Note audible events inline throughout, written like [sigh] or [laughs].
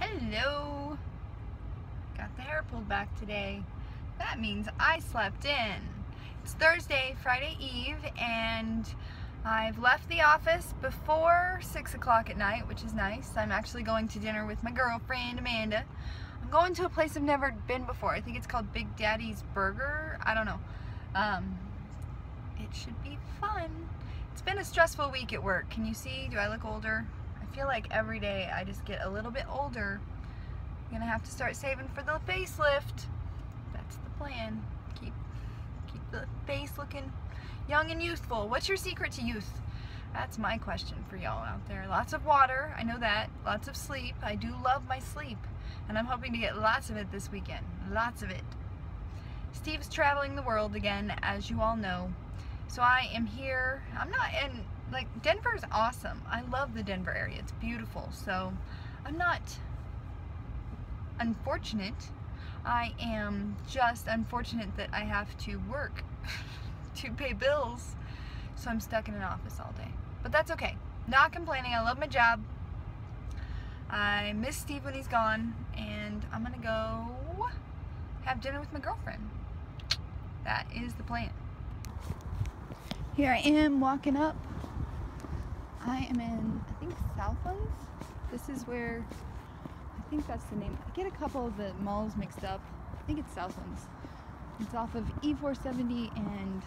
Hello. Got the hair pulled back today. That means I slept in. It's Thursday, Friday Eve, and I've left the office before 6 o'clock at night, which is nice. I'm actually going to dinner with my girlfriend, Amanda. I'm going to a place I've never been before. I think it's called Big Daddy's Burger. I don't know. Um, it should be fun. It's been a stressful week at work. Can you see? Do I look older? I feel like every day I just get a little bit older. I'm gonna have to start saving for the facelift. That's the plan. Keep keep the face looking young and youthful. What's your secret to youth? That's my question for y'all out there. Lots of water, I know that. Lots of sleep. I do love my sleep. And I'm hoping to get lots of it this weekend. Lots of it. Steve's traveling the world again, as you all know. So I am here. I'm not in, like, Denver's awesome. I love the Denver area. It's beautiful. So I'm not unfortunate. I am just unfortunate that I have to work [laughs] to pay bills. So I'm stuck in an office all day. But that's okay. Not complaining. I love my job. I miss Steve when he's gone. And I'm going to go have dinner with my girlfriend. That is the plan. Here I am walking up. I am in, I think, Southlands. This is where, I think that's the name. I get a couple of the malls mixed up. I think it's Southlands. It's off of E470 and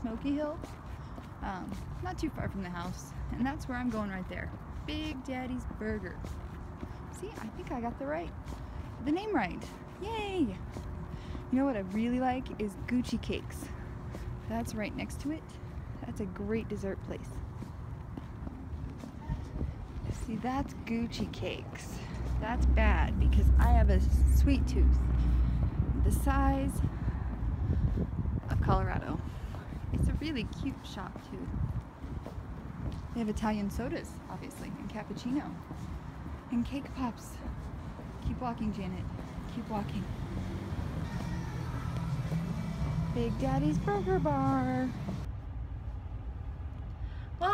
Smoky Hill. Um, not too far from the house. And that's where I'm going right there. Big Daddy's Burger. See, I think I got the right, the name right. Yay! You know what I really like is Gucci Cakes. That's right next to it. That's a great dessert place. See, that's Gucci Cakes. That's bad because I have a sweet tooth the size of Colorado. It's a really cute shop too. They have Italian sodas, obviously, and cappuccino. And cake pops. Keep walking, Janet. Keep walking. Big Daddy's Burger Bar.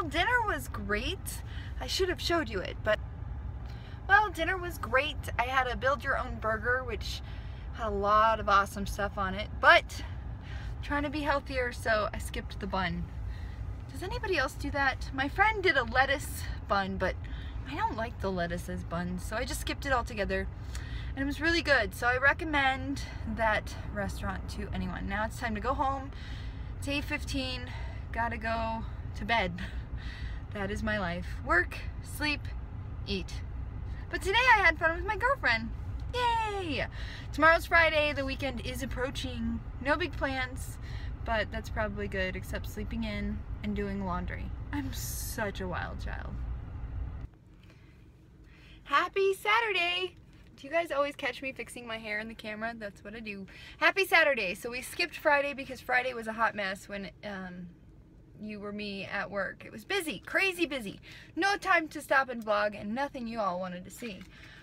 Well, dinner was great. I should have showed you it, but well, dinner was great. I had a build your own burger, which had a lot of awesome stuff on it, but trying to be healthier, so I skipped the bun. Does anybody else do that? My friend did a lettuce bun, but I don't like the lettuce as buns, so I just skipped it altogether. And it was really good, so I recommend that restaurant to anyone. Now it's time to go home. It's 8.15, gotta go to bed. [laughs] That is my life. Work, sleep, eat. But today I had fun with my girlfriend. Yay! Tomorrow's Friday, the weekend is approaching. No big plans, but that's probably good except sleeping in and doing laundry. I'm such a wild child. Happy Saturday! Do you guys always catch me fixing my hair in the camera? That's what I do. Happy Saturday! So we skipped Friday because Friday was a hot mess when um, you were me at work. It was busy, crazy busy. No time to stop and vlog and nothing you all wanted to see.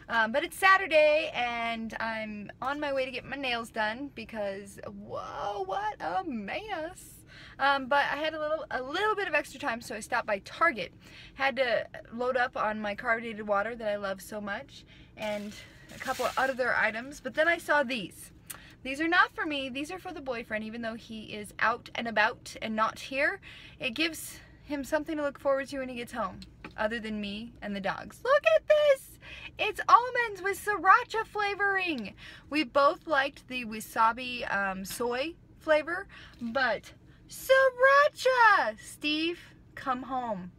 Um, but it's Saturday and I'm on my way to get my nails done because whoa, what a mess. Um, but I had a little a little bit of extra time so I stopped by Target. Had to load up on my carbonated water that I love so much and a couple other items. But then I saw these. These are not for me, these are for the boyfriend, even though he is out and about and not here. It gives him something to look forward to when he gets home, other than me and the dogs. Look at this! It's almonds with sriracha flavoring. We both liked the wasabi um, soy flavor, but sriracha! Steve, come home.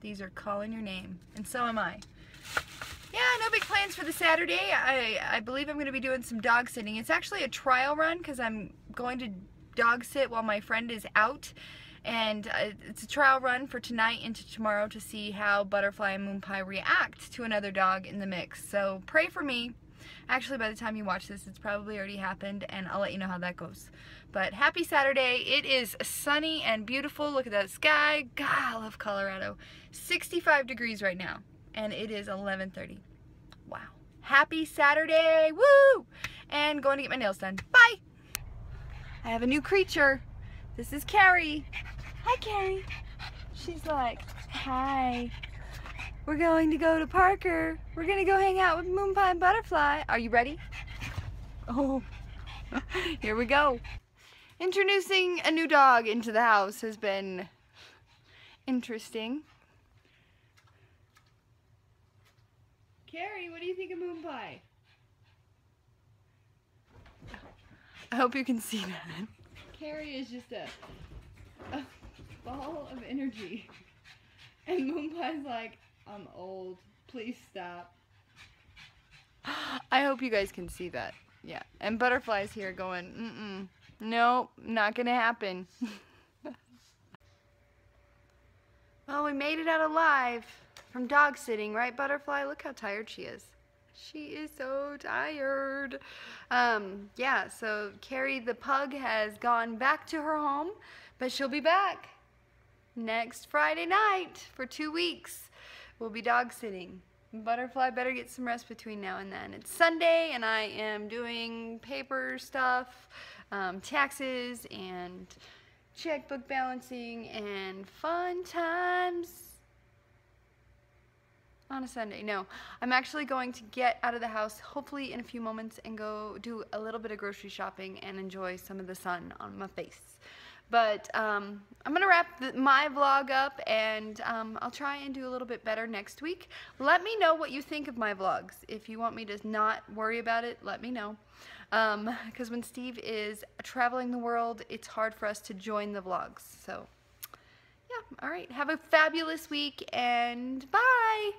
These are calling your name, and so am I yeah, no big plans for the Saturday. I, I believe I'm going to be doing some dog sitting. It's actually a trial run because I'm going to dog sit while my friend is out. And uh, it's a trial run for tonight into tomorrow to see how Butterfly and Moon Pie react to another dog in the mix. So pray for me. Actually, by the time you watch this, it's probably already happened, and I'll let you know how that goes. But happy Saturday. It is sunny and beautiful. Look at that sky. God, I love Colorado. 65 degrees right now and it is 11.30. Wow. Happy Saturday, woo! And going to get my nails done. Bye! I have a new creature. This is Carrie. Hi, Carrie. She's like, hi. We're going to go to Parker. We're going to go hang out with Moon Pie and Butterfly. Are you ready? Oh, [laughs] here we go. Introducing a new dog into the house has been interesting. Carrie, what do you think of Moon Pie? I hope you can see that. Carrie is just a, a ball of energy. And Moon Pie's like, I'm old. Please stop. I hope you guys can see that. Yeah. And Butterfly's here going, mm-mm. Nope, not gonna happen. [laughs] well, we made it out alive from dog sitting, right, Butterfly? Look how tired she is. She is so tired. Um, yeah, so Carrie the pug has gone back to her home, but she'll be back next Friday night for two weeks. We'll be dog sitting. Butterfly better get some rest between now and then. It's Sunday and I am doing paper stuff, um, taxes and checkbook balancing and fun times on a Sunday. No, I'm actually going to get out of the house hopefully in a few moments and go do a little bit of grocery shopping and enjoy some of the sun on my face. But um, I'm going to wrap the, my vlog up and um, I'll try and do a little bit better next week. Let me know what you think of my vlogs. If you want me to not worry about it, let me know. Because um, when Steve is traveling the world, it's hard for us to join the vlogs. So, yeah, all right. Have a fabulous week and bye.